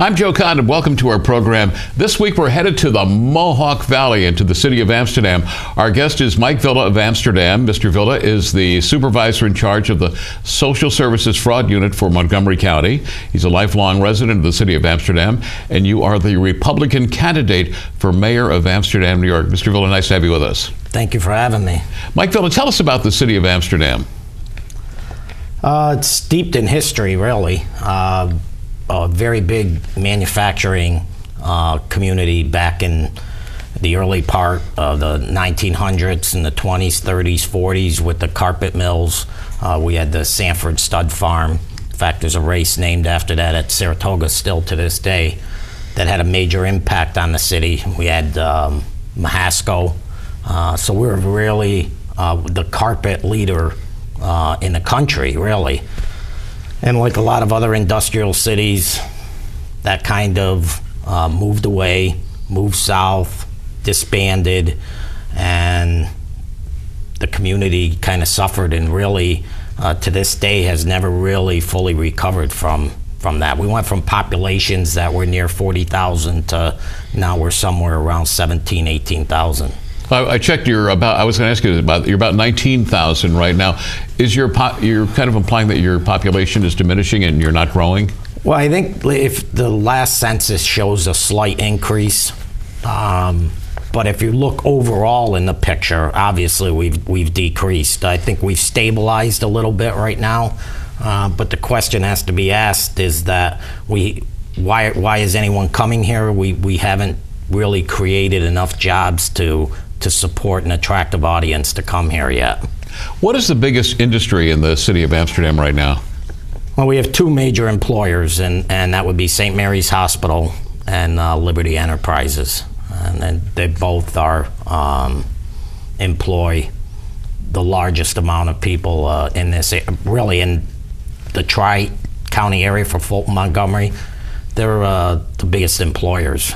I'm Joe Condon. Welcome to our program. This week we're headed to the Mohawk Valley and to the city of Amsterdam. Our guest is Mike Villa of Amsterdam. Mr. Villa is the supervisor in charge of the Social Services Fraud Unit for Montgomery County. He's a lifelong resident of the city of Amsterdam, and you are the Republican candidate for mayor of Amsterdam, New York. Mr. Villa, nice to have you with us. Thank you for having me. Mike Villa, tell us about the city of Amsterdam. Uh, it's steeped in history, really. Uh, a very big manufacturing uh, community back in the early part of the 1900s and the 20s, 30s, 40s with the carpet mills. Uh, we had the Sanford Stud Farm. In fact, there's a race named after that at Saratoga still to this day that had a major impact on the city. We had um, Mohasco. Uh, so we were really uh, the carpet leader uh, in the country, really. And like a lot of other industrial cities, that kind of uh, moved away, moved south, disbanded, and the community kind of suffered and really, uh, to this day, has never really fully recovered from from that. We went from populations that were near 40,000 to now we're somewhere around 17, 18,000. I checked your about. I was going to ask you about. You're about nineteen thousand right now. Is your po- you're kind of implying that your population is diminishing and you're not growing? Well, I think if the last census shows a slight increase, um, but if you look overall in the picture, obviously we've we've decreased. I think we've stabilized a little bit right now. Uh, but the question has to be asked: Is that we why why is anyone coming here? We we haven't really created enough jobs to to support an attractive audience to come here yet. What is the biggest industry in the city of Amsterdam right now? Well, we have two major employers, and, and that would be St. Mary's Hospital and uh, Liberty Enterprises. And, and they both are um, employ the largest amount of people uh, in this, really in the Tri County area for Fulton Montgomery. They're uh, the biggest employers.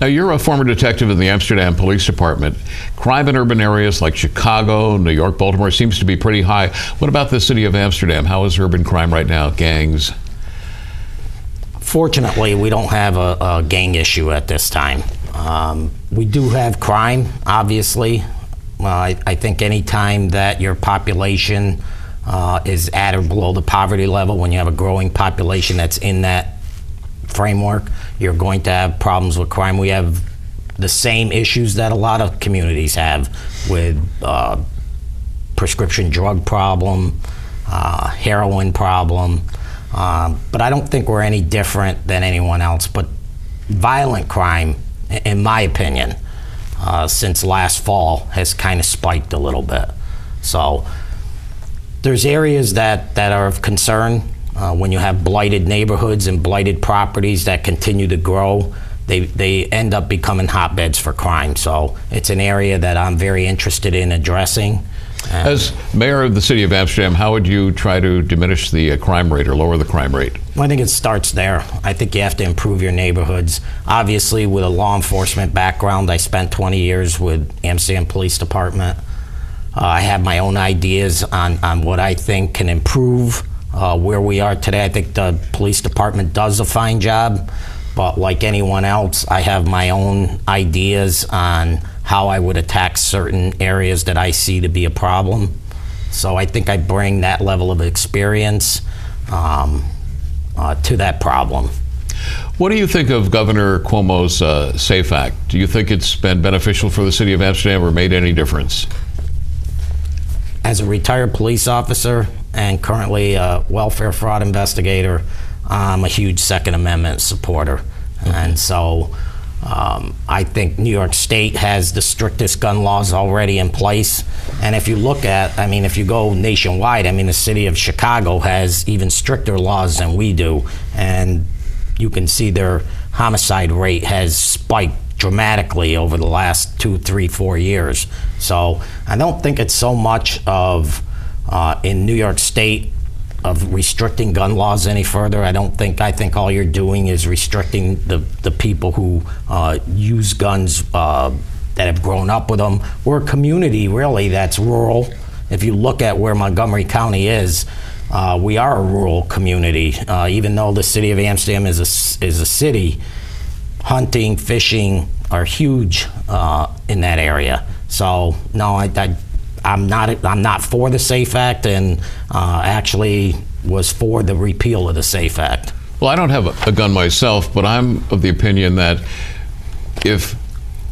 Now, you're a former detective in the Amsterdam Police Department. Crime in urban areas like Chicago, New York, Baltimore seems to be pretty high. What about the city of Amsterdam? How is urban crime right now? Gangs? Fortunately, we don't have a, a gang issue at this time. Um, we do have crime, obviously. Uh, I, I, think any time that your population uh, is at or below the poverty level, when you have a growing population that's in that framework, you're going to have problems with crime. We have the same issues that a lot of communities have with uh, prescription drug problem, uh, heroin problem. Uh, but I don't think we're any different than anyone else. But violent crime, in my opinion, uh, since last fall has kind of spiked a little bit. So there's areas that, that are of concern uh, when you have blighted neighborhoods and blighted properties that continue to grow, they, they end up becoming hotbeds for crime. So it's an area that I'm very interested in addressing. As mayor of the city of Amsterdam, how would you try to diminish the uh, crime rate or lower the crime rate? Well, I think it starts there. I think you have to improve your neighborhoods. Obviously, with a law enforcement background, I spent 20 years with Amsterdam Police Department. Uh, I have my own ideas on, on what I think can improve uh, where we are today. I think the police department does a fine job, but like anyone else, I have my own ideas on how I would attack certain areas that I see to be a problem. So I think I bring that level of experience um, uh, to that problem. What do you think of Governor Cuomo's uh, SAFE Act? Do you think it's been beneficial for the city of Amsterdam or made any difference? As a retired police officer, and currently a welfare fraud investigator. I'm a huge Second Amendment supporter. Okay. And so um, I think New York State has the strictest gun laws already in place. And if you look at, I mean, if you go nationwide, I mean, the city of Chicago has even stricter laws than we do. And you can see their homicide rate has spiked dramatically over the last two, three, four years. So I don't think it's so much of uh, in New York State of restricting gun laws any further. I don't think. I think all you're doing is restricting the the people who uh, use guns uh, that have grown up with them. We're a community really that's rural. If you look at where Montgomery County is, uh, we are a rural community. Uh, even though the city of Amsterdam is a, is a city, hunting, fishing are huge uh, in that area. So no, I, I, I'm not I'm not for the Safe Act, and uh, actually was for the repeal of the Safe Act. Well, I don't have a gun myself, but I'm of the opinion that if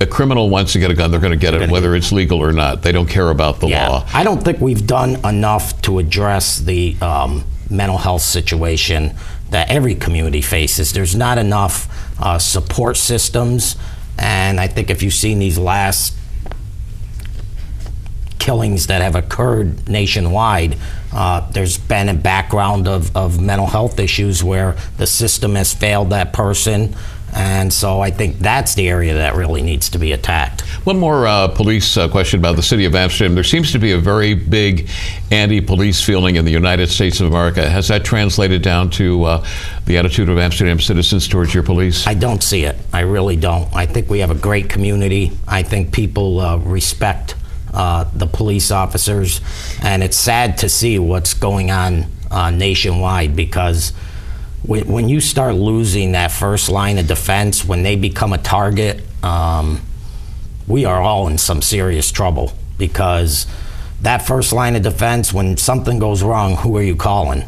a criminal wants to get a gun, they're going to get it, whether it's legal or not. They don't care about the Yeah, law. I don't think we've done enough to address the um, mental health situation that every community faces. There's not enough uh, support systems, and I think if you've seen these last killings that have occurred nationwide, uh, there's been a background of, of mental health issues where the system has failed that person. And so I think that's the area that really needs to be attacked. One more uh, police uh, question about the city of Amsterdam. There seems to be a very big anti-police feeling in the United States of America. Has that translated down to uh, the attitude of Amsterdam citizens towards your police? I don't see it. I really don't. I think we have a great community. I think people uh, respect uh, the police officers, and it's sad to see what's going on uh, nationwide because when, when you start losing that first line of defense, when they become a target, um, we are all in some serious trouble because that first line of defense, when something goes wrong, who are you calling?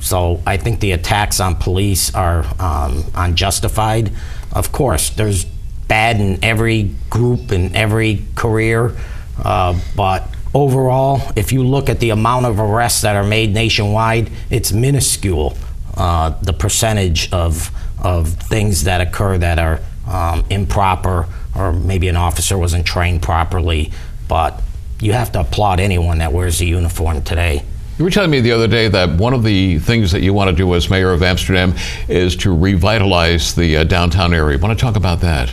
So I think the attacks on police are um, unjustified. Of course, there's bad in every group and every career, uh, but overall, if you look at the amount of arrests that are made nationwide, it's minuscule. Uh, the percentage of of things that occur that are um, improper, or maybe an officer wasn't trained properly, but you have to applaud anyone that wears a uniform today. You were telling me the other day that one of the things that you want to do as mayor of Amsterdam is to revitalize the uh, downtown area. Want to talk about that?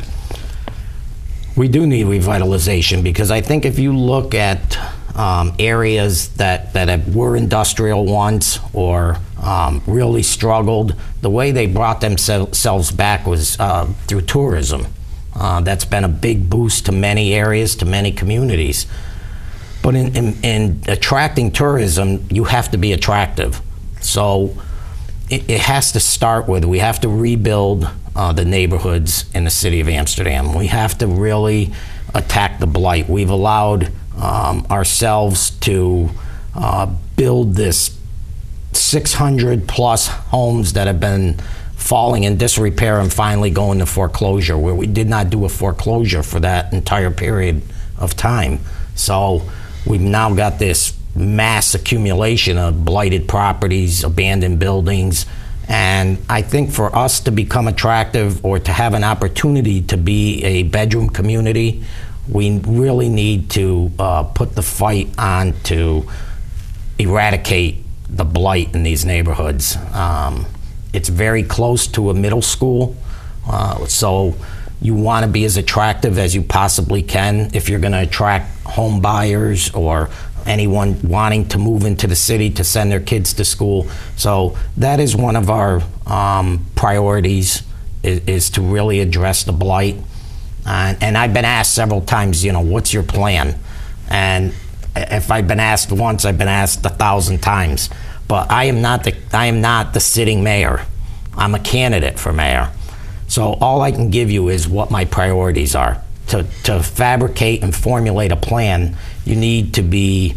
We do need revitalization because I think if you look at um, areas that, that have, were industrial once or um, really struggled, the way they brought themselves back was uh, through tourism. Uh, that's been a big boost to many areas, to many communities. But in, in, in attracting tourism, you have to be attractive. So it, it has to start with we have to rebuild uh, the neighborhoods in the city of Amsterdam. We have to really attack the blight. We've allowed um, ourselves to uh, build this 600 plus homes that have been falling in disrepair and finally going to foreclosure, where we did not do a foreclosure for that entire period of time. So we've now got this mass accumulation of blighted properties, abandoned buildings. And I think for us to become attractive or to have an opportunity to be a bedroom community, we really need to uh, put the fight on to eradicate the blight in these neighborhoods. Um, it's very close to a middle school, uh, so you want to be as attractive as you possibly can if you're going to attract home buyers or anyone wanting to move into the city to send their kids to school. So that is one of our um, priorities is, is, to really address the blight. Uh, and I've been asked several times, you know, what's your plan? And if I've been asked once, I've been asked a thousand times. But I am not the I am not the sitting mayor. I'm a candidate for mayor. So all I can give you is what my priorities are. To, to fabricate and formulate a plan, you need to be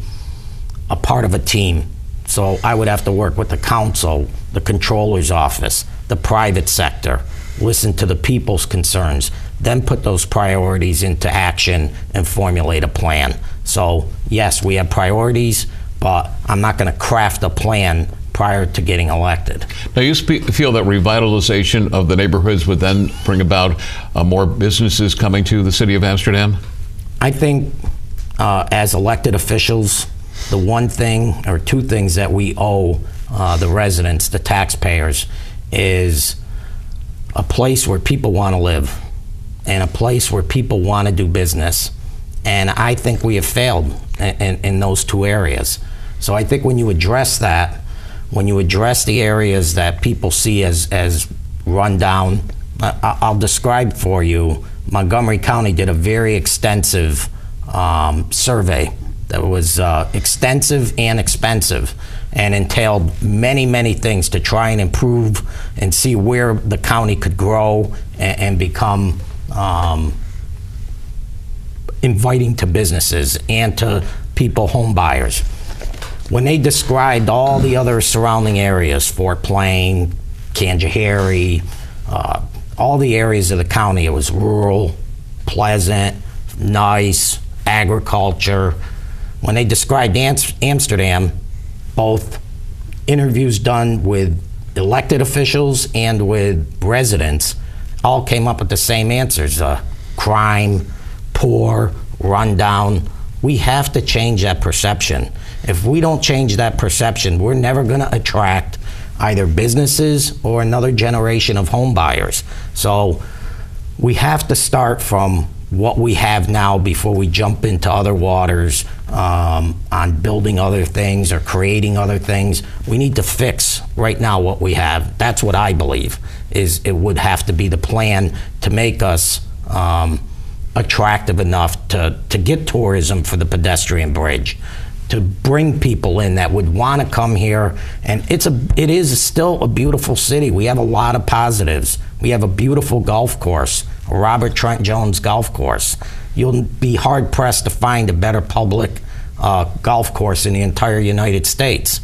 a part of a team. So I would have to work with the council, the controller's office, the private sector, listen to the people's concerns, then put those priorities into action and formulate a plan. So, yes, we have priorities, but I'm not going to craft a plan prior to getting elected. Now, you feel that revitalization of the neighborhoods would then bring about uh, more businesses coming to the city of Amsterdam? I think uh, as elected officials, the one thing or two things that we owe uh, the residents, the taxpayers, is a place where people want to live and a place where people want to do business. And I think we have failed in, in, in those two areas. So I think when you address that, when you address the areas that people see as, as run down, I'll describe for you. Montgomery County did a very extensive um, survey that was uh, extensive and expensive. and entailed many, many things to try and improve and see where the county could grow and, and become um, inviting to businesses and to people, home buyers. When they described all the other surrounding areas, Fort Plain, Canajoharie, uh, all the areas of the county, it was rural, pleasant, nice, agriculture. When they described Amsterdam, both interviews done with elected officials and with residents all came up with the same answers uh, crime, poor, rundown. We have to change that perception. If we don't change that perception, we're never going to attract either businesses or another generation of home buyers. So we have to start from what we have now before we jump into other waters um, on building other things or creating other things. We need to fix right now what we have. That's what I believe is it would have to be the plan to make us um, attractive enough to, to get tourism for the pedestrian bridge to bring people in that would want to come here and it's a it is still a beautiful city we have a lot of positives we have a beautiful golf course Robert Trent Jones Golf Course. You'll be hard pressed to find a better public uh, golf course in the entire United States.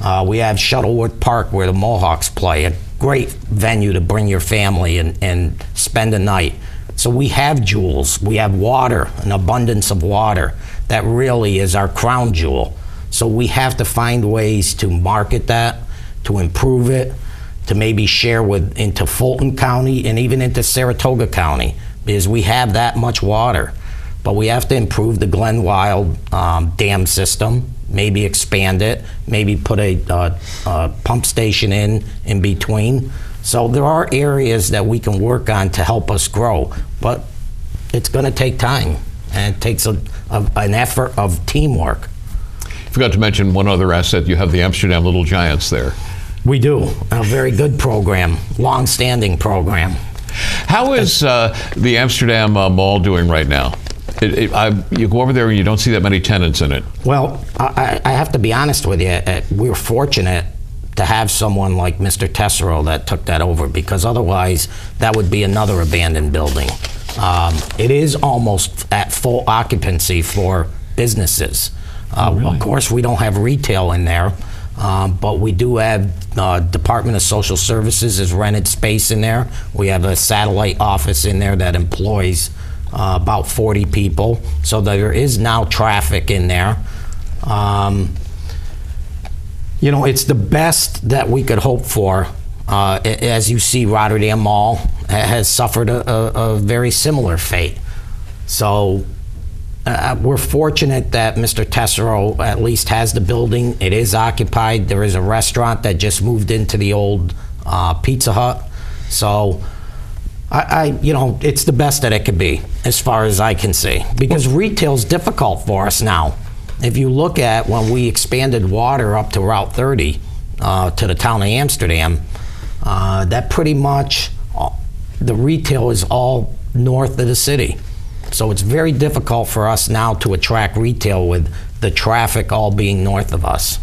Uh, we have Shuttleworth Park where the Mohawks play, a great venue to bring your family and, and spend a night. So we have jewels. We have water, an abundance of water. That really is our crown jewel. So we have to find ways to market that, to improve it, to maybe share with into Fulton County and even into Saratoga County because we have that much water. But we have to improve the Glen Wild um, dam system, maybe expand it, maybe put a, uh, a pump station in in between. So there are areas that we can work on to help us grow, but it's going to take time and it takes a, a, an effort of teamwork. Forgot to mention one other asset. You have the Amsterdam Little Giants there. We do. A very good program, long standing program. How is uh, the Amsterdam uh, Mall doing right now? It, it, I, you go over there and you don't see that many tenants in it. Well, I, I have to be honest with you. Uh, we were fortunate to have someone like Mr. Tessero that took that over because otherwise that would be another abandoned building. Um, it is almost at full occupancy for businesses. Uh, oh, really? Of course, we don't have retail in there. Um, but we do have uh, Department of Social Services has rented space in there. We have a satellite office in there that employs uh, about 40 people. So there is now traffic in there. Um, you know, it's the best that we could hope for. Uh, as you see, Rotterdam Mall has suffered a, a, a very similar fate. So uh, we're fortunate that Mr. Tessero at least has the building. It is occupied. There is a restaurant that just moved into the old uh, Pizza Hut. So, I, I, you know, it's the best that it could be as far as I can see because retail is difficult for us now. If you look at when we expanded water up to Route 30 uh, to the town of Amsterdam, uh, that pretty much uh, the retail is all north of the city. So it's very difficult for us now to attract retail with the traffic all being north of us.